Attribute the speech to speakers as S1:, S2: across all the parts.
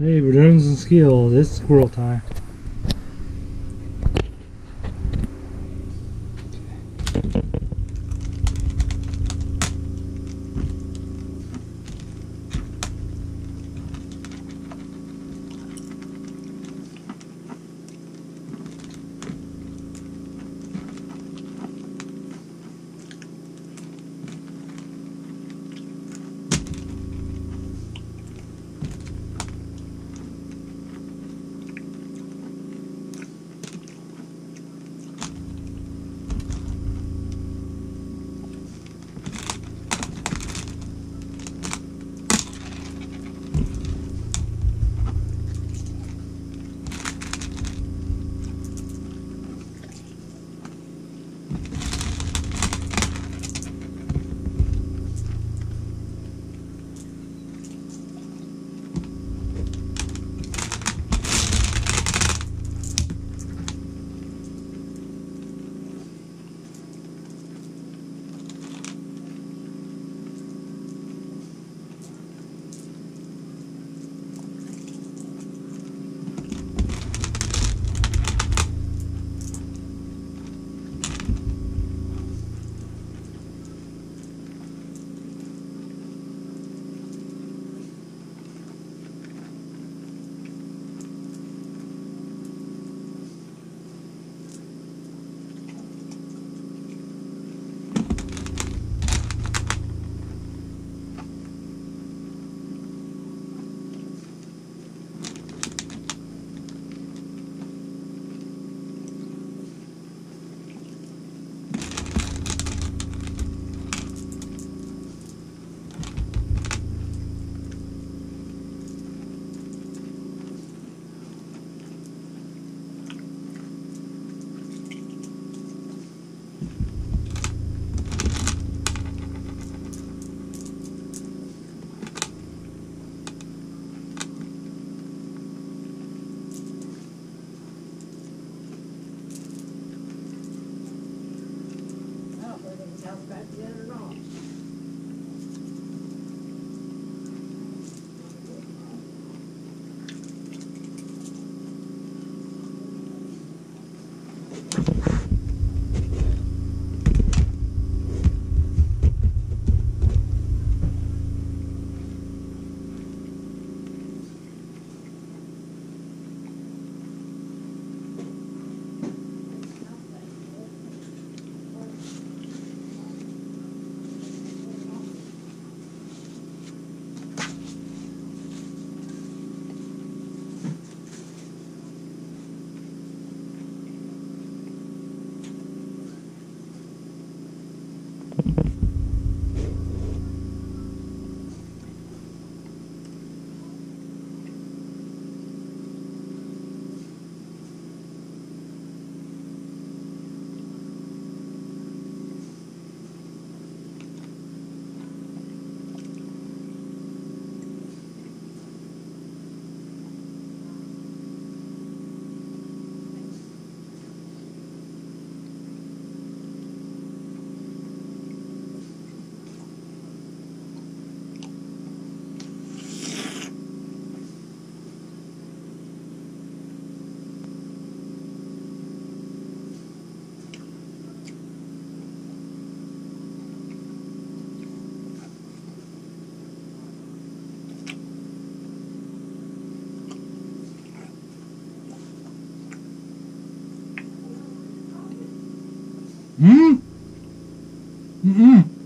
S1: Hey, doing some Skittles. It's squirrel time.
S2: うん？
S1: うん。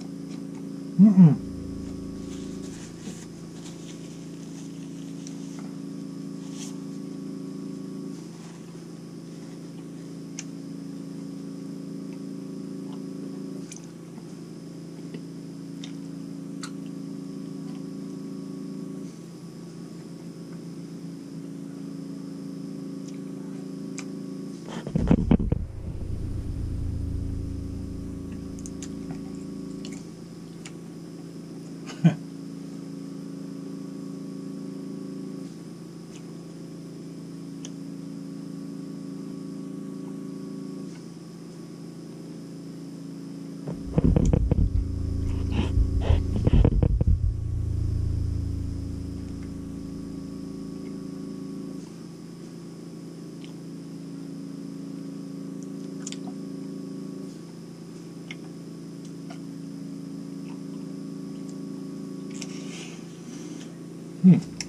S1: Hmm.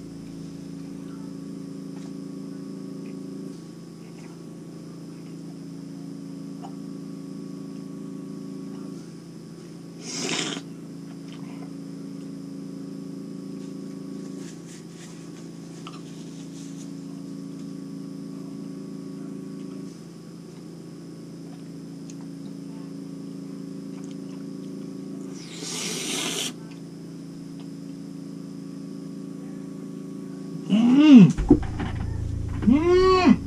S1: Mmm. Mmm.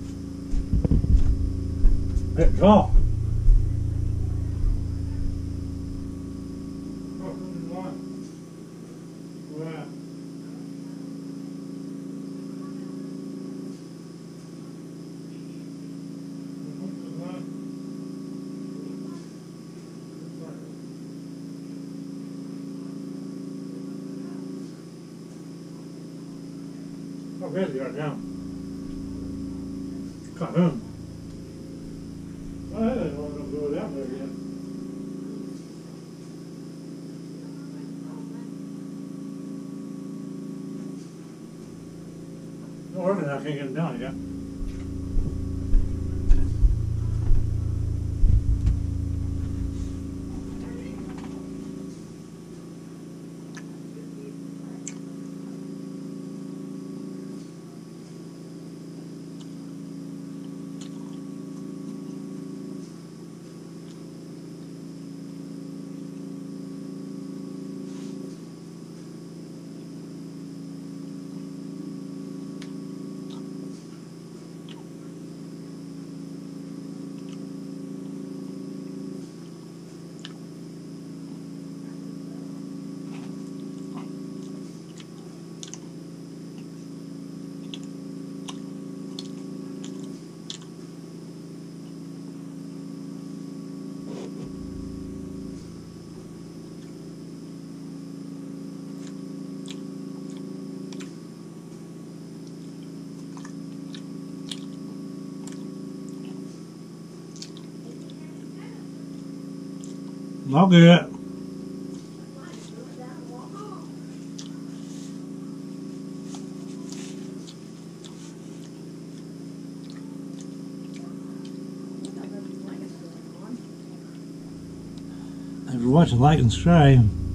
S1: Good job. Off. How busy right now? Him. I didn't want to go down there yet. No, I can't get down yet. I'll get it. If you're watching, like and subscribe.